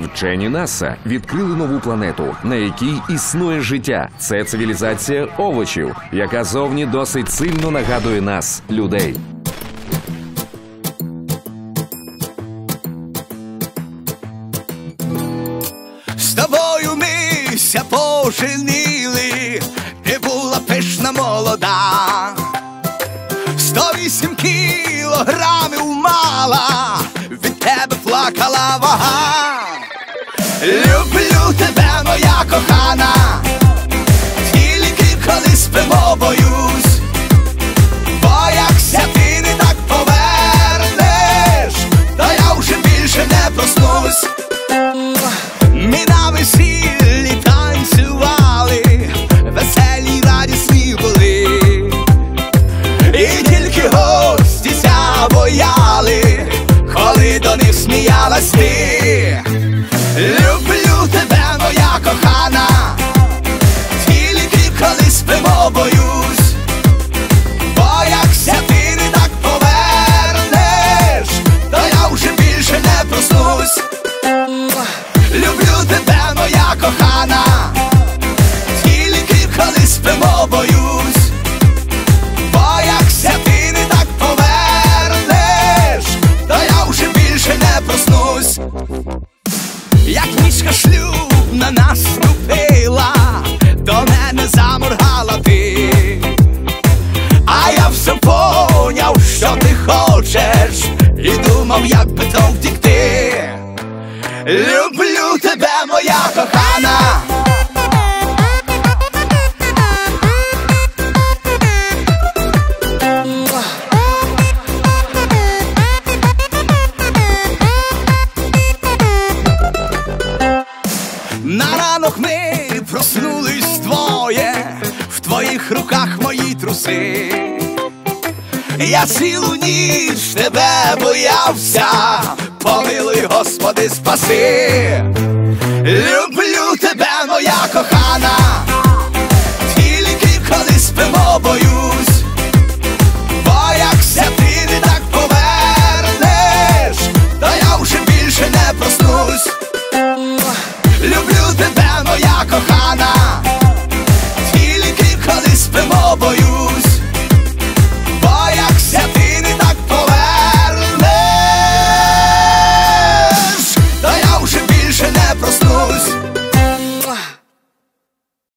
Вчені НАСА відкрили нову планету, на якій існує життя. Це цивілізація овочів, яка зовні досить сильно нагадує нас, людей. З тобою мися поженили, ти була пишна молода, сто вісім кілограмів мала, від тебе плакала вага. Люблю тебе, моя кохана, тільки коли спимо боюсь, боякся ти не так повернеш, то я вже більше не проснусь. Ми на весіллі танцювали, веселі радісні були, і тільки гості бояли, коли до них сміялась ти. Шлюбна наступила, до мене заморгала ти, а я все поняв, що ти хочеш, і думав, як би то втікти. Люблю тебе, На ранок ми проснулись двоє, в твоїх руках мої труси. Я цілу ніч тебе боявся, помилуй, Господи, спаси. Люблю